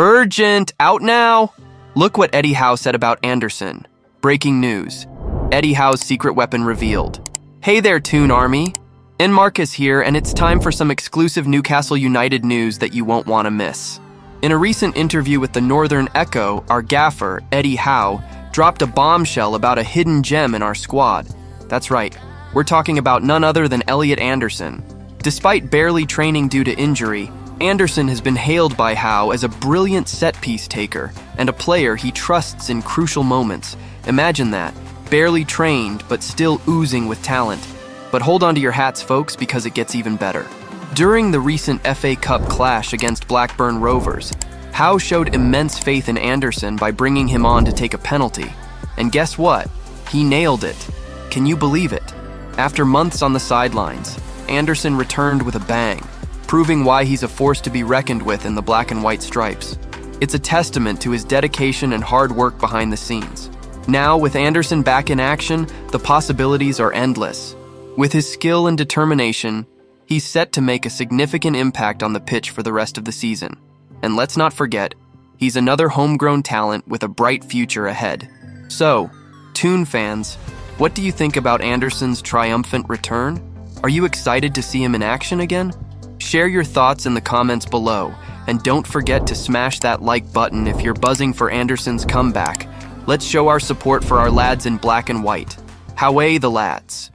Urgent! Out now! Look what Eddie Howe said about Anderson. Breaking news. Eddie Howe's secret weapon revealed. Hey there, Toon Army. Marcus here, and it's time for some exclusive Newcastle United news that you won't want to miss. In a recent interview with the Northern Echo, our gaffer, Eddie Howe, dropped a bombshell about a hidden gem in our squad. That's right, we're talking about none other than Elliot Anderson. Despite barely training due to injury, Anderson has been hailed by Howe as a brilliant set piece taker and a player he trusts in crucial moments. Imagine that, barely trained but still oozing with talent. But hold on to your hats, folks, because it gets even better. During the recent FA Cup clash against Blackburn Rovers, Howe showed immense faith in Anderson by bringing him on to take a penalty. And guess what? He nailed it. Can you believe it? After months on the sidelines, Anderson returned with a bang, proving why he's a force to be reckoned with in the black and white stripes. It's a testament to his dedication and hard work behind the scenes. Now, with Anderson back in action, the possibilities are endless. With his skill and determination, he's set to make a significant impact on the pitch for the rest of the season. And let's not forget, he's another homegrown talent with a bright future ahead. So, Toon fans, what do you think about Anderson's triumphant return? Are you excited to see him in action again? Share your thoughts in the comments below, and don't forget to smash that like button if you're buzzing for Anderson's comeback. Let's show our support for our lads in black and white. Howay the lads.